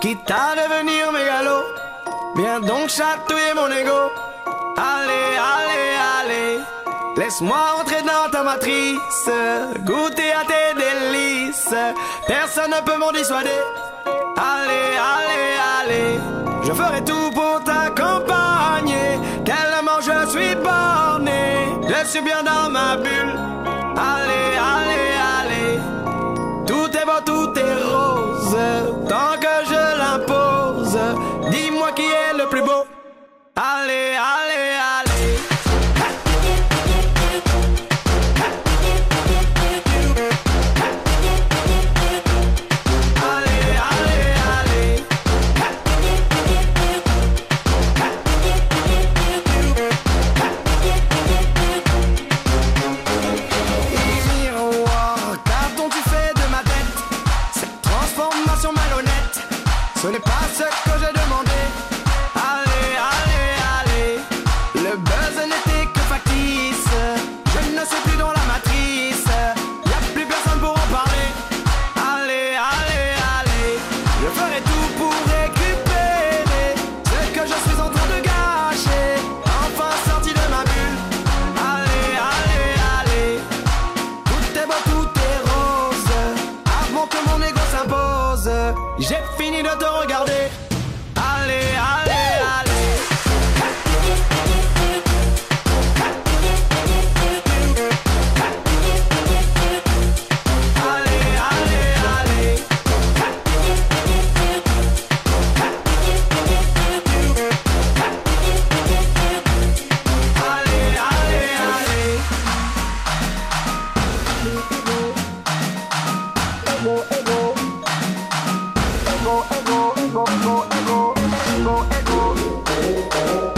quitte à devenir mégalo. Viens donc chatouiller mon ego. Allez, allez, allez. Laisse-moi entrer dans ta matrice, goûter à tes délices. Personne ne peut m'en dissuader. Allez, allez, allez. Je ferai tout pour t'accompagner. Tellement je suis borné. Je suis bien dans ma bulle. Söyle pas J'ai fini de te regarder. Allez, allez. go, go, go, go, go.